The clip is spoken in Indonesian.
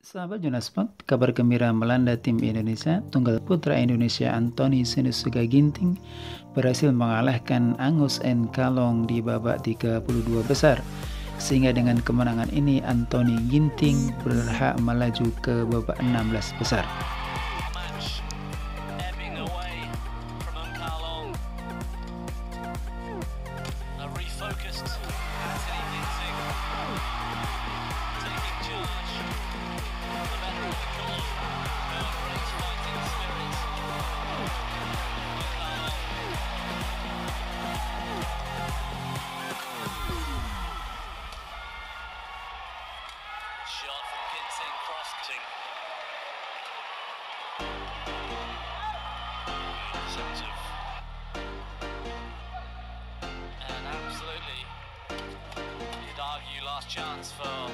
Sahabat Jonasport, kabar gembira melanda tim Indonesia. Tunggal putra Indonesia Anthony Sinusuga Ginting berhasil mengalahkan Angus N. Kalong di babak 32 besar. Sehingga dengan kemenangan ini Anthony Ginting berhak melaju ke babak 16 besar. Shot from. Sense of... And absolutely, you'd argue last chance for